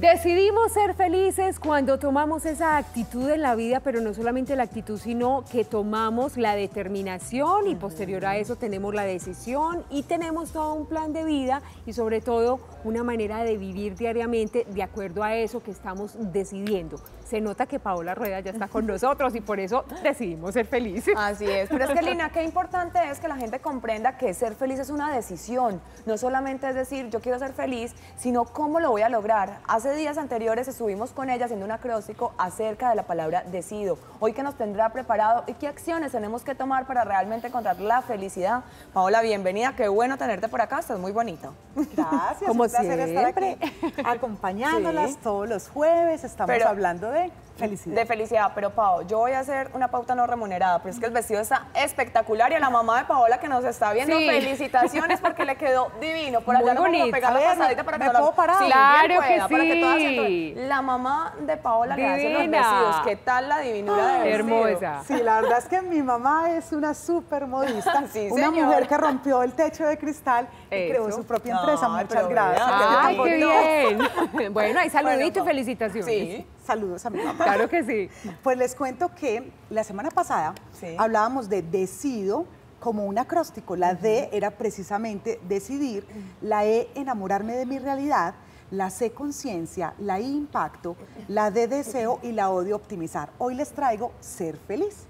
Decidimos ser felices cuando tomamos esa actitud en la vida, pero no solamente la actitud, sino que tomamos la determinación y posterior a eso tenemos la decisión y tenemos todo un plan de vida y sobre todo una manera de vivir diariamente de acuerdo a eso que estamos decidiendo. Se nota que Paola Rueda ya está con nosotros y por eso decidimos ser felices. Así es, pero es que Lina, qué importante es que la gente comprenda que ser feliz es una decisión, no solamente es decir yo quiero ser feliz, sino cómo lo voy a lograr Hace días anteriores estuvimos con ella haciendo un acróstico acerca de la palabra decido. Hoy que nos tendrá preparado y qué acciones tenemos que tomar para realmente encontrar la felicidad. Paola, bienvenida, qué bueno tenerte por acá, estás muy bonita. Gracias, Como un placer estar aquí acompañándolas todos los jueves, estamos hablando de Okay. Felicidad. De felicidad, pero Pao, yo voy a hacer una pauta no remunerada, pero es que el vestido está espectacular y a la mamá de Paola que nos está viendo, felicitaciones porque le quedó divino. Por allá Muy lo pegar la pasadita para que no lo... parar? claro que sí. Para que la mamá de Paola le hace los vestidos. ¿Qué tal la divinura de vestido? Hermosa. Sí, la verdad es que mi mamá es una súper modista, una mujer que rompió el techo de cristal y creó su propia empresa. Muchas gracias. Ay, qué bien. bueno, hay saludito y felicitaciones. Sí. Saludos a mi mamá. Claro que sí. Pues les cuento que la semana pasada hablábamos de decido como un acróstico. La D era precisamente decidir, la E enamorarme de mi realidad, la C conciencia, la I impacto, la D deseo y la O de optimizar. Hoy les traigo ser feliz.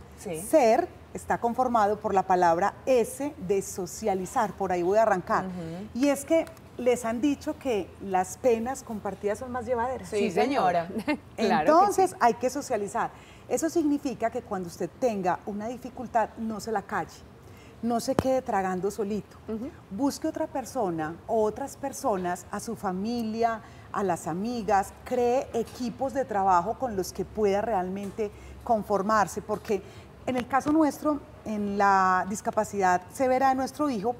Ser está conformado por la palabra S de socializar, por ahí voy a arrancar. Y es que les han dicho que las penas compartidas son más llevaderas. Sí, señora. Entonces hay que socializar. Eso significa que cuando usted tenga una dificultad, no se la calle, no se quede tragando solito. Busque otra persona o otras personas, a su familia, a las amigas, cree equipos de trabajo con los que pueda realmente conformarse, porque en el caso nuestro, en la discapacidad severa de nuestro hijo,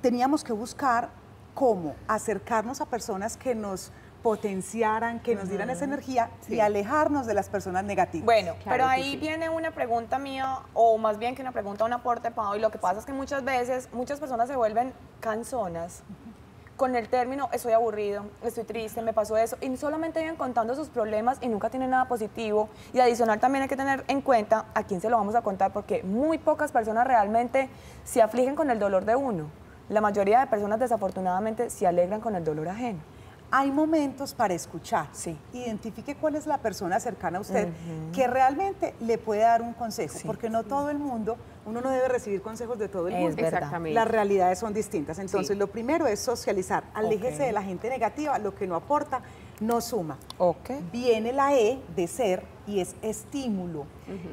teníamos que buscar cómo acercarnos a personas que nos potenciaran, que nos dieran esa energía y alejarnos de las personas negativas. Bueno, pero ahí viene una pregunta mía, o más bien que una pregunta, un aporte, Pau, y lo que pasa es que muchas veces, muchas personas se vuelven canzonas con el término estoy aburrido, estoy triste, me pasó eso, y solamente viven contando sus problemas y nunca tienen nada positivo. Y adicional también hay que tener en cuenta a quién se lo vamos a contar, porque muy pocas personas realmente se afligen con el dolor de uno. La mayoría de personas desafortunadamente se alegran con el dolor ajeno. Hay momentos para escuchar. Sí. Identifique cuál es la persona cercana a usted que realmente le puede dar un consejo, porque no todo el mundo, uno no debe recibir consejos de todo el mundo. Exactamente. Las realidades son distintas. Entonces, lo primero es socializar. Aléjese de la gente negativa, lo que no aporta no suma. Okay. Viene la E de ser y es estímulo.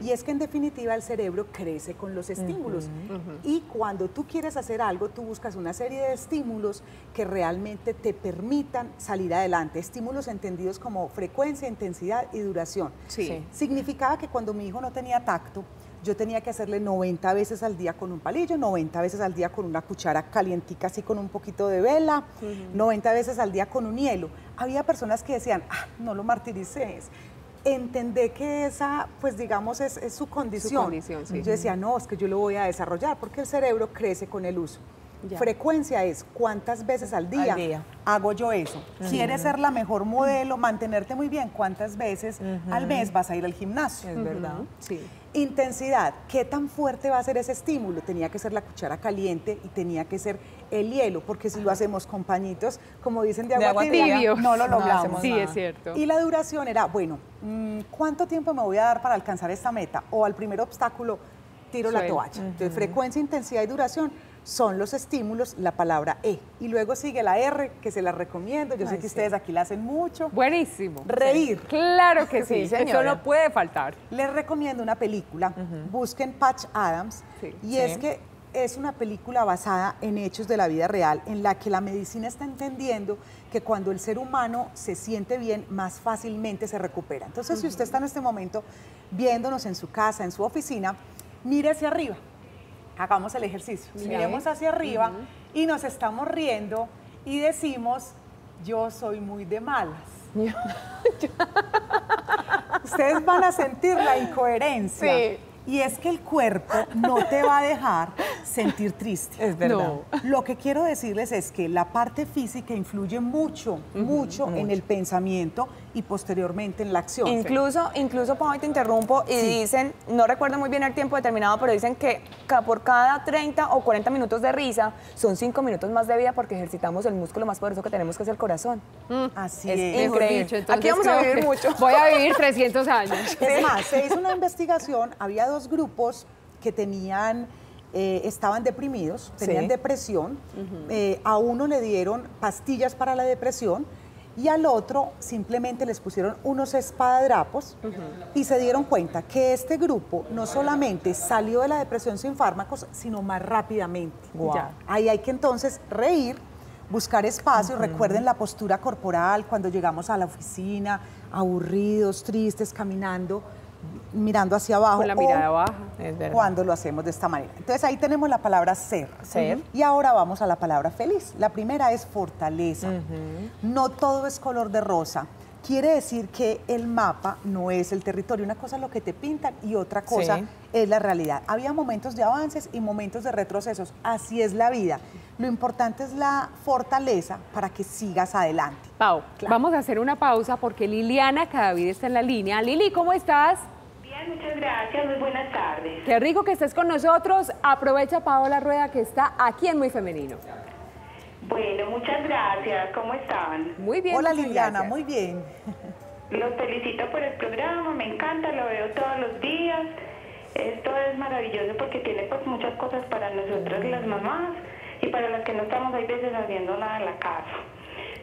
Y es que en definitiva el cerebro crece con los estímulos. Y cuando tú quieres hacer algo, tú buscas una serie de estímulos que realmente te permitan salir adelante. Estímulos entendidos como frecuencia, intensidad y duración. Sí. Significaba que cuando mi hijo no tenía tacto, yo tenía que hacerle 90 veces al día con un palillo, 90 veces al día con una cuchara calientica así con un poquito de vela, 90 veces al día con un hielo. Había personas que decían, ah, no lo martirices. Entendé que esa, pues digamos, es, su condición. condición sí. Yo decía, no, es que yo lo voy a desarrollar porque el cerebro crece con el uso. Frecuencia es cuántas veces al día, hago yo eso. ¿Quieres ser la mejor modelo, mantenerte muy bien? ¿Cuántas veces al mes vas a ir al gimnasio? Es verdad. Sí. Intensidad, ¿qué tan fuerte va a ser ese estímulo? Tenía que ser la cuchara caliente y tenía que ser el hielo, porque si lo hacemos con pañitos, como dicen de agua, tibia, no lo logramos. sí, es cierto. Y la duración era, bueno, mm, ¿cuánto tiempo me voy a dar para alcanzar esta meta? O al primer obstáculo, tiro la toalla. Entonces, frecuencia, intensidad y duración son los estímulos, la palabra E. Y luego sigue la R, que se la recomiendo. Yo sé que ustedes aquí la hacen mucho. Buenísimo. Reír. Claro que sí, eso no puede faltar. Les recomiendo una película. Busquen Patch Adams. y es que es una película basada en hechos de la vida real, en la que la medicina está entendiendo que cuando el ser humano se siente bien, más fácilmente se recupera. Entonces, si usted está en este momento viéndonos en su casa, en su oficina, mire hacia arriba hagamos el ejercicio. Miremos hacia arriba y nos estamos riendo y decimos, yo soy muy de malas. Ustedes van a sentir la incoherencia. Y es que el cuerpo no te va a dejar sentir triste. Es verdad. No. Lo que quiero decirles es que la parte física influye mucho, mucho, en el pensamiento y posteriormente en la acción. Incluso, incluso, Pau, te interrumpo y dicen, no recuerdo muy bien el tiempo determinado, pero dicen que por cada 30 o 40 minutos de risa son 5 minutos más de vida porque ejercitamos el músculo más poderoso que tenemos, que es el corazón. Así Es es. Increíble. dicho, Aquí vamos a vivir mucho. Voy a vivir 300 años. Es más, se hizo una investigación, había dos grupos que tenían, eh, estaban deprimidos, tenían Sí. depresión, Eh, a uno le dieron pastillas para la depresión y al otro simplemente les pusieron unos espadadrapos y se dieron cuenta que este grupo no solamente salió de la depresión sin fármacos, sino más rápidamente. Ahí hay que entonces reír, buscar espacio, recuerden la postura corporal cuando llegamos a la oficina, aburridos, tristes, caminando, mirando hacia abajo. Con la mirada baja. Es verdad. Cuando lo hacemos de esta manera. Entonces ahí tenemos la palabra ser. Ser. Y ahora vamos a la palabra feliz. La primera es fortaleza. No todo es color de rosa. Quiere decir que el mapa no es el territorio. Una cosa es lo que te pintan y otra cosa Sí. es la realidad. Había momentos de avances y momentos de retrocesos. Así es la vida. Lo importante es la fortaleza para que sigas adelante. Pau, vamos a hacer una pausa porque Liliana Cadavid está en la línea. Lili, ¿cómo estás? Muchas gracias, muy buenas tardes. Qué rico que estés con nosotros. Aprovecha Paola Rueda que está aquí en Muy Femenino. Bueno, muchas gracias, ¿cómo están? Muy bien. Hola Liliana, gracias. muy bien. Los felicito por el programa, me encanta, lo veo todos los días. Esto es maravilloso porque tiene pues muchas cosas para nosotras las mamás y para las que no estamos hay veces haciendo nada en la casa.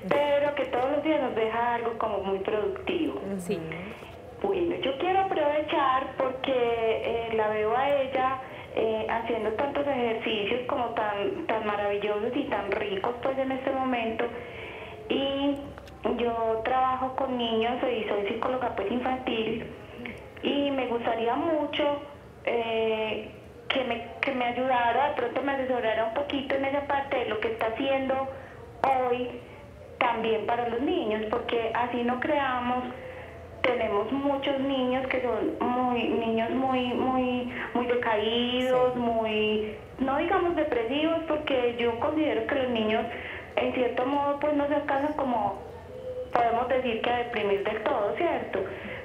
Pero que todos los días nos deja algo como muy productivo. Sí. Bueno, yo quiero aprovechar porque eh, la veo a ella eh, haciendo tantos ejercicios como tan, tan maravillosos y tan ricos pues en este momento. Y yo trabajo con niños y soy psicóloga pues infantil y me gustaría mucho eh, que, me, que me ayudara, de pronto me asesorara un poquito en esa parte de lo que está haciendo hoy también para los niños, porque así no creamos tenemos muchos niños que son muy niños muy muy muy decaídos muy no digamos depresivos porque yo considero que los niños en cierto modo pues no se alcanzan como podemos decir que a deprimir del todo cierto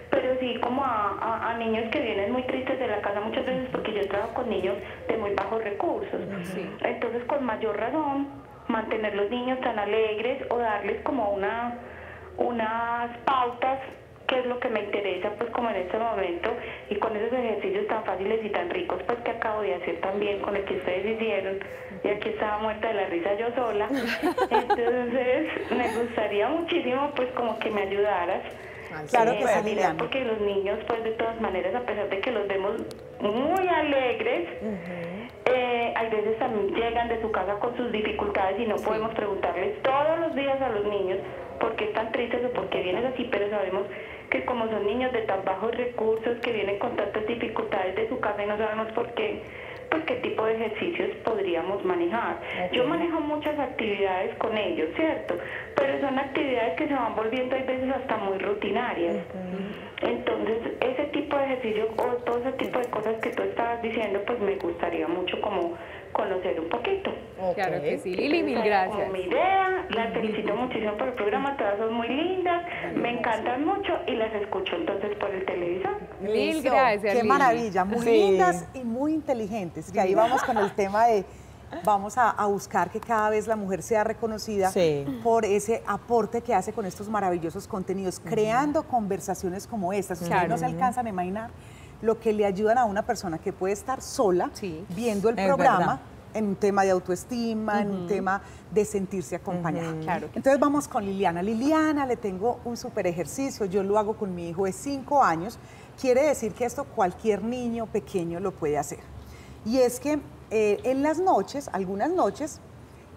pero sí como a, a- a niños que vienen muy tristes de la casa muchas veces porque yo trabajo con niños de muy bajos recursos. Entonces con mayor razón mantener los niños tan alegres o darles como una unas pautas que es lo que me interesa pues como en este momento y con esos ejercicios tan fáciles y tan ricos pues que acabo de hacer también con el que ustedes hicieron y aquí estaba muerta de la risa yo sola. Entonces me gustaría muchísimo pues como que me ayudaras Claro eh, sí, a mirar, porque los niños pues de todas maneras a pesar de que los vemos muy alegres eh, hay veces también llegan de su casa con sus dificultades y no podemos preguntarles todos los días a los niños por qué están tristes o por qué vienes así, pero sabemos que como son niños de tan bajos recursos, que vienen con tantas dificultades de su casa y no sabemos por qué, pues qué tipo de ejercicios podríamos manejar. Yo manejo muchas actividades con ellos, ¿cierto? Pero son actividades que se van volviendo a veces hasta muy rutinarias. Entonces, ese tipo de ejercicio o todo ese tipo de cosas que tú estabas diciendo, pues me gustaría mucho como conocer un poquito. Claro que sí. Lili, mil gracias. Como mi idea, las felicito muchísimo por el programa, todas son muy lindas, me encantan mucho y las escucho entonces por el televisor. Mil Listo. gracias. Qué Lili. maravilla, muy Sí. lindas y muy inteligentes. Que ahí vamos con el tema de vamos a, a buscar que cada vez la mujer sea reconocida Sí. por ese aporte que hace con estos maravillosos contenidos, creando conversaciones como estas. Ustedes Claro. no se alcanzan a imaginar lo que le ayudan a una persona que puede estar sola Sí. viendo el Es programa. verdad. En un tema de autoestima, en un tema de sentirse acompañada. Claro Entonces vamos con Liliana. Liliana, le tengo un super ejercicio. Yo lo hago con mi hijo de 5 años. Quiere decir que esto cualquier niño pequeño lo puede hacer. Y es que eh, en las noches, algunas noches,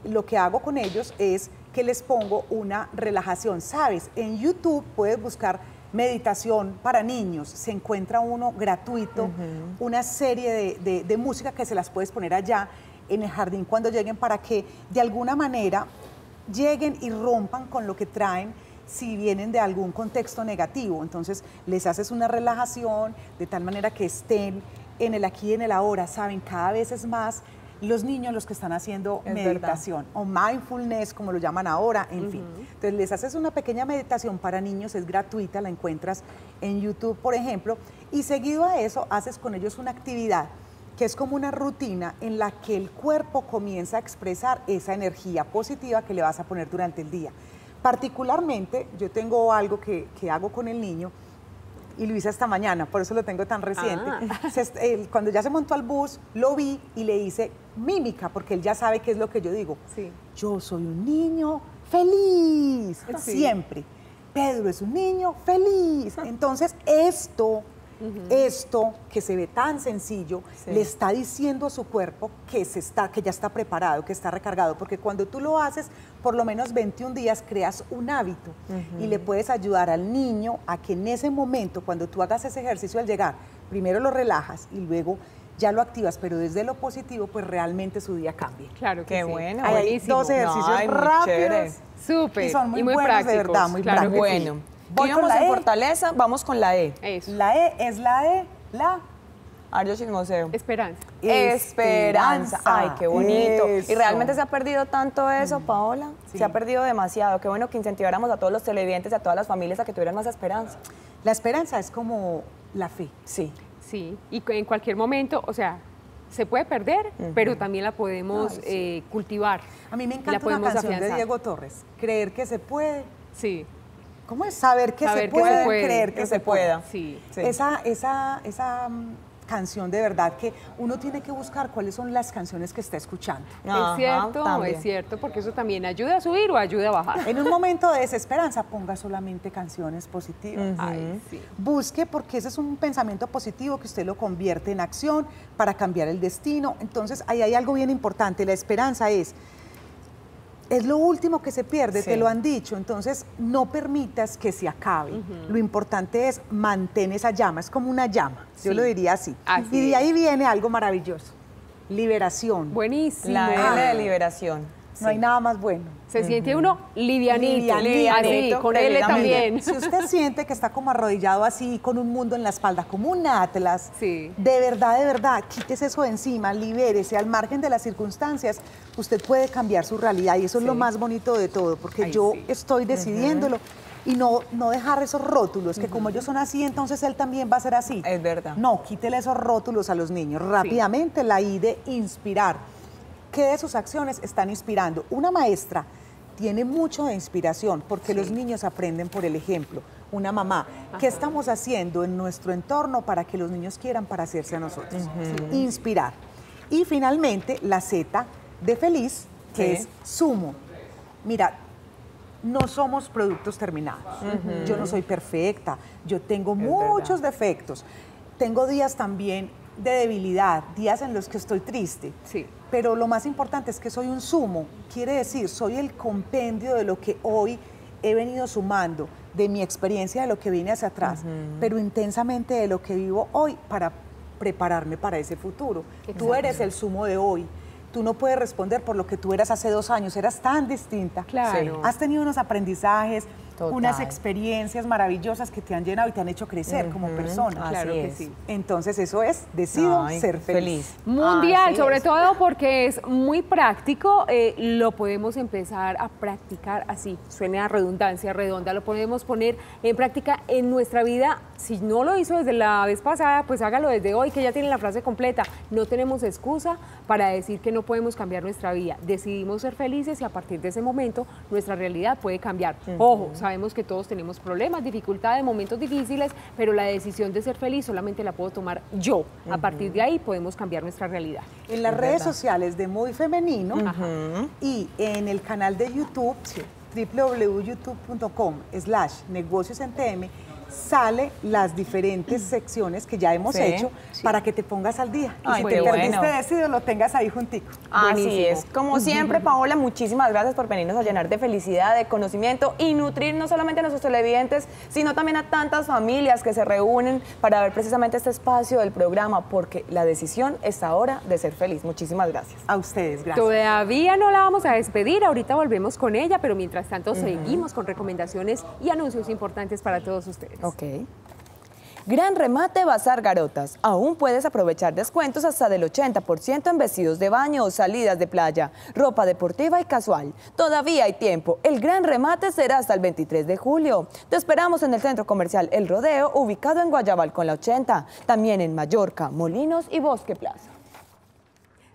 lo que hago con ellos es que les pongo una relajación. Sabes, en YouTube puedes buscar meditación para niños. Se encuentra uno gratuito, una serie de, de- de música que se las puedes poner allá en el jardín cuando lleguen para que de alguna manera lleguen y rompan con lo que traen si vienen de algún contexto negativo. Entonces les haces una relajación de tal manera que estén en el aquí y en el ahora, saben, cada vez es más los niños los que están haciendo Es meditación o mindfulness, como lo llaman ahora, en fin. Entonces les haces una pequeña meditación para niños, es gratuita, la encuentras en YouTube, por ejemplo, y seguido a eso haces con ellos una actividad que es como una rutina en la que el cuerpo comienza a expresar esa energía positiva que le vas a poner durante el día. Particularmente, yo tengo algo que, que hago con el niño, y lo hice esta mañana, por eso lo tengo tan reciente. Ah. Se est- él, cuando ya se montó al bus, lo vi y le hice mímica, porque él ya sabe qué es lo que yo digo. Sí. Yo soy un niño feliz, Sí. siempre. Pedro es un niño feliz. Entonces, esto, esto que se ve tan sencillo, Sí. le está diciendo a su cuerpo que, se está, que ya está preparado, que está recargado, porque cuando tú lo haces, por lo menos 21 días creas un hábito y le puedes ayudar al niño a que en ese momento, cuando tú hagas ese ejercicio al llegar, primero lo relajas y luego ya lo activas, pero desde lo positivo, pues realmente su día cambie. Claro que Qué sí. bueno. Hay Buenísimo. dos ejercicios rápidos Súper. y son muy, y muy buenos prácticos. de verdad, muy claro prácticos. Bueno, Voy con íbamos la en E. fortaleza, vamos con la E. Eso. La E es la E, la Ario Chismoseo. Esperanza. Esperanza. Ay, qué bonito. Y realmente se ha perdido tanto eso, Paola. Sí. Se ha perdido demasiado. Qué bueno que incentiváramos a todos los televidentes y a todas las familias a que tuvieran más esperanza. La esperanza es como la fe. Sí. Sí, y en cualquier momento, o sea, se puede perder, pero también la podemos Ay, sí. eh, cultivar. A mí me y la encanta una canción de. Diego Torres, Creer que se puede. Sí, ¿Cómo es? Saber que, Saber se, que puede, se puede, creer que, que se, se pueda. pueda. sí. Sí. Esa, esa, esa mm, canción de verdad que uno tiene que buscar cuáles son las canciones que está escuchando. Ajá, es cierto, también. es cierto, porque eso también ayuda a subir o ayuda a bajar. En un momento de desesperanza, ponga solamente canciones positivas. Ay, sí. Busque porque ese es un pensamiento positivo que usted lo convierte en acción para cambiar el destino. Entonces, ahí hay algo bien importante. La esperanza es, es lo último que se pierde, Sí. te lo han dicho. Entonces, no permitas que se acabe. Lo importante es mantener esa llama. Es como una llama, yo lo diría así. Así y de ahí viene algo maravilloso. Liberación. Buenísimo. La L Ah. de liberación. No hay nada más bueno. Se siente uno livianito, Livianito, así, con L también. Si usted siente que está como arrodillado así, con un mundo en la espalda, como un atlas, Sí. de verdad, de verdad, quítese eso de encima, libérese, al margen de las circunstancias, usted puede cambiar su realidad y eso es lo Sí. más bonito de todo, porque Ay, yo sí. estoy decidiéndolo y no, no dejar esos rótulos, que como ellos son así, entonces él también va a ser así. Es verdad. No, quítele esos rótulos a los niños. Rápidamente la I de inspirar. ¿Qué de sus acciones están inspirando? Una maestra tiene mucho de inspiración porque los niños aprenden por el ejemplo. Una mamá, ¿qué estamos haciendo en nuestro entorno para que los niños quieran parecerse a nosotros? Inspirar. Y finalmente la Z de feliz, que es sumo. Mira, no somos productos terminados. Yo no soy perfecta, yo tengo muchos defectos. Tengo días también de debilidad, días en los que estoy triste. Sí. Pero lo más importante es que soy un sumo, quiere decir, soy el compendio de lo que hoy he venido sumando, de mi experiencia, de lo que vine hacia atrás, pero intensamente de lo que vivo hoy para prepararme para ese futuro. Tú eres el sumo de hoy. Tú no puedes responder por lo que tú eras hace dos años, eras tan distinta. Claro. Has tenido unos aprendizajes, Total. unas experiencias maravillosas que te han llenado y te han hecho crecer como persona. Así Claro que sí. Entonces eso es, decido Ay, ser feliz. Mundial, Así sobre es. todo porque es muy práctico, eh, lo podemos empezar a practicar así, suena a redundancia redonda, lo podemos poner en práctica en nuestra vida. Si no lo hizo desde la vez pasada, pues hágalo desde hoy, que ya tiene la frase completa. No tenemos excusa para decir que no podemos cambiar nuestra vida. Decidimos ser felices y a partir de ese momento nuestra realidad puede cambiar. Ojo, sabemos que todos tenemos problemas, dificultades, momentos difíciles, pero la decisión de ser feliz solamente la puedo tomar yo. A partir de ahí podemos cambiar nuestra realidad. En las Es redes sociales de Muy Femenino y en el canal de YouTube, www.youtube.com slash negocios en TM, sale las diferentes secciones que ya hemos Sí, hecho sí. para que te pongas al día. Ay, y si te perdiste bueno. decido, lo tengas ahí juntico. Así Buenísimo. es. Como siempre, Paola, muchísimas gracias por venirnos a llenar de felicidad, de conocimiento y nutrir no solamente a nuestros televidentes, sino también a tantas familias que se reúnen para ver precisamente este espacio del programa, porque la decisión es ahora de ser feliz. Muchísimas gracias. A ustedes, gracias. Todavía no la vamos a despedir, ahorita volvemos con ella, pero mientras tanto seguimos con recomendaciones y anuncios importantes para todos ustedes. Ok. Gran remate Bazar Garotas. Aún puedes aprovechar descuentos hasta del 80% en vestidos de baño salidas de playa, ropa deportiva y casual. Todavía hay tiempo. El gran remate será hasta el 23 de julio. Te esperamos en el centro comercial El Rodeo, ubicado en Guayabal con la 80. También en Mallorca, Molinos y Bosque Plaza.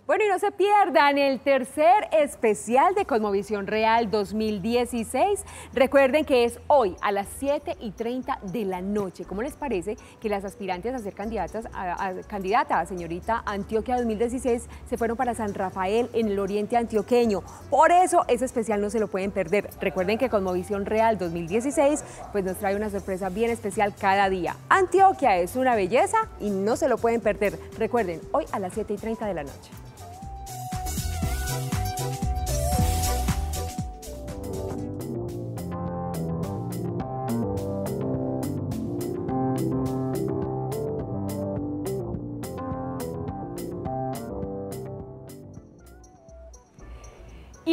Bueno, y no se pierdan el tercer especial de Cosmovisión Real 2016. Recuerden que es hoy a las 7 y 30 de la noche. ¿Cómo les parece que las aspirantes a ser candidatas a, candidata a señorita Antioquia 2016 se fueron para San Rafael en el oriente antioqueño? Por eso ese especial no se lo pueden perder. Recuerden que Cosmovisión Real 2016 pues nos trae una sorpresa bien especial cada día. Antioquia es una belleza y no se lo pueden perder. Recuerden, hoy a las 7 y 30 de la noche.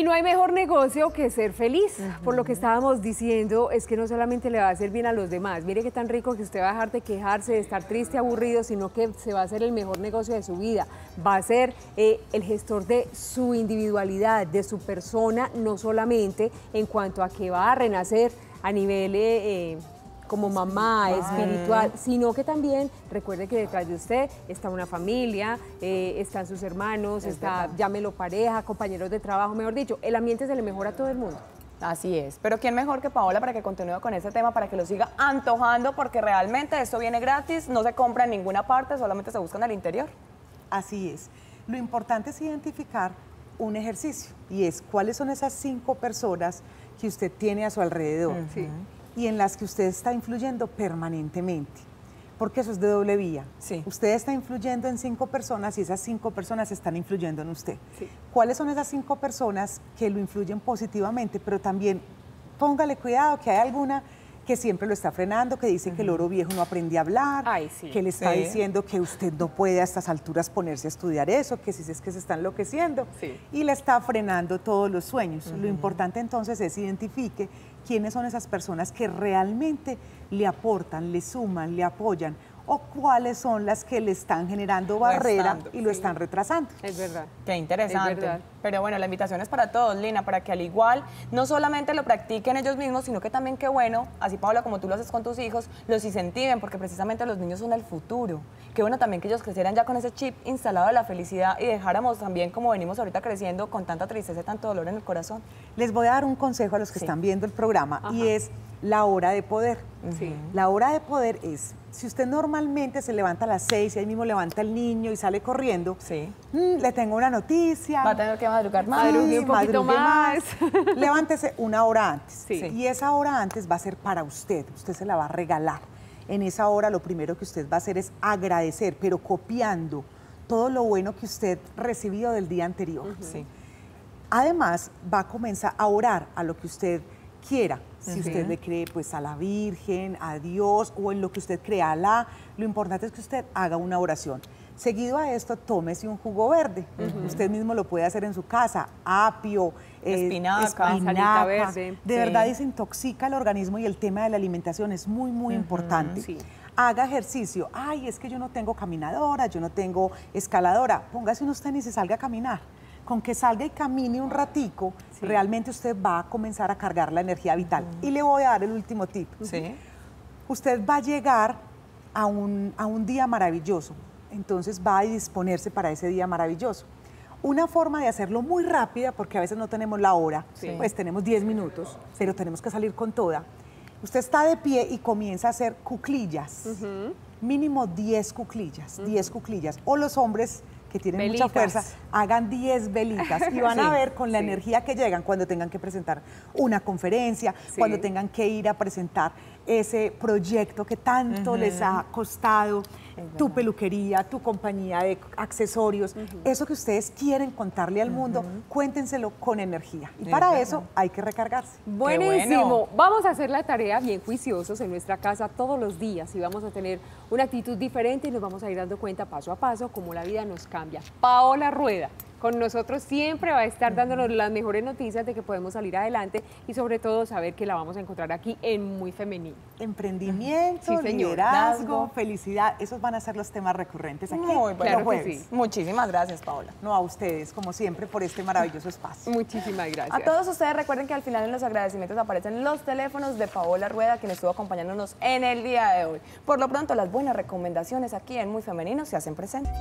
Y no hay mejor negocio que ser feliz. Por lo que estábamos diciendo, es que no solamente le va a hacer bien a los demás. Mire qué tan rico que usted va a dejar de quejarse, de estar triste, aburrido, sino que se va a hacer el mejor negocio de su vida. Va a ser eh, el gestor de su individualidad, de su persona, no solamente en cuanto a que va a renacer a nivel eh, como mamá, espiritual, sino que también recuerde que detrás de usted está una familia, eh, están sus hermanos, está, llámelo pareja, compañeros de trabajo, mejor dicho, el ambiente se le mejora a todo el mundo. Así es, pero ¿quién mejor que Paola para que continúe con ese tema, para que lo siga antojando, porque realmente esto viene gratis, no se compra en ninguna parte, solamente se busca en el interior. Así es. Lo importante es identificar un ejercicio y es cuáles son esas cinco personas que usted tiene a su alrededor y en las que usted está influyendo permanentemente. Porque eso es de doble vía. Usted está influyendo en cinco personas y esas cinco personas están influyendo en usted. ¿Cuáles son esas cinco personas que lo influyen positivamente? Pero también póngale cuidado que hay alguna que siempre lo está frenando, que dice que el oro viejo no aprende a hablar, que le está diciendo que usted no puede a estas alturas ponerse a estudiar eso, que si es que se está enloqueciendo, y le está frenando todos los sueños. Lo importante entonces es identifique quiénes son esas personas que realmente le aportan, le suman, le apoyan o cuáles son las que le están generando barrera y lo están retrasando. Es verdad. Qué interesante. Pero bueno, la invitación es para todos, Lina, para que al igual no solamente lo practiquen ellos mismos, sino que también qué bueno, así Paula, como tú lo haces con tus hijos, los incentiven, porque precisamente los niños son el futuro. Qué bueno también que ellos crecieran ya con ese chip instalado de la felicidad y dejáramos también, como venimos ahorita creciendo, con tanta tristeza y tanto dolor en el corazón. Les voy a dar un consejo a los que están viendo el programa y es la hora de poder. La hora de poder es, si usted normalmente se levanta a las seis y ahí mismo levanta el niño y sale corriendo, mm, le tengo una noticia. Va a tener que madrugar más. un poquito más. Levántese una hora antes. Y esa hora antes va a ser para usted. Usted se la va a regalar. En esa hora lo primero que usted va a hacer es agradecer, pero copiando todo lo bueno que usted recibió del día anterior. Además, va a comenzar a orar a lo que usted quiera. Si usted le cree pues a la Virgen, a Dios o en lo que usted crea, a la, lo importante es que usted haga una oración. Seguido a esto, tómese un jugo verde. Usted mismo lo puede hacer en su casa, apio, eh, espinaca, verde. De verdad desintoxica el organismo y el tema de la alimentación es muy, muy importante. Haga ejercicio. Ay, es que yo no tengo caminadora, yo no tengo escaladora. Póngase unos tenis y salga a caminar con que salga y camine un ratico, realmente usted va a comenzar a cargar la energía vital. Y le voy a dar el último tip. Usted va a llegar a un, a un día maravilloso, entonces va a disponerse para ese día maravilloso. Una forma de hacerlo muy rápida, porque a veces no tenemos la hora, pues tenemos 10 minutos, pero tenemos que salir con toda. Usted está de pie y comienza a hacer cuclillas, mínimo 10 cuclillas, 10 cuclillas. O los hombres que tienen mucha fuerza, hagan 10 velitas y van a ver con la energía que llegan cuando tengan que presentar una conferencia, cuando tengan que ir a presentar ese proyecto que tanto les ha costado, tu peluquería, tu compañía de accesorios, eso que ustedes quieren contarle al mundo, cuéntenselo con energía. Y para eso hay que recargarse. Buenísimo. Vamos a hacer la tarea bien juiciosos en nuestra casa todos los días y vamos a tener una actitud diferente y nos vamos a ir dando cuenta paso a paso cómo la vida nos cambia. Paola Rueda con nosotros siempre va a estar dándonos las mejores noticias de que podemos salir adelante y sobre todo saber que la vamos a encontrar aquí en Muy Femenino. Emprendimiento, Sí, señor. liderazgo, felicidad, esos van a ser los temas recurrentes aquí. Muy Claro que jueves. sí. Muchísimas gracias, Paola. No a ustedes, como siempre, por este maravilloso espacio. Muchísimas gracias. A todos ustedes recuerden que al final en los agradecimientos aparecen los teléfonos de Paola Rueda, quien estuvo acompañándonos en el día de hoy. Por lo pronto, las buenas recomendaciones aquí en Muy Femenino se hacen presentes.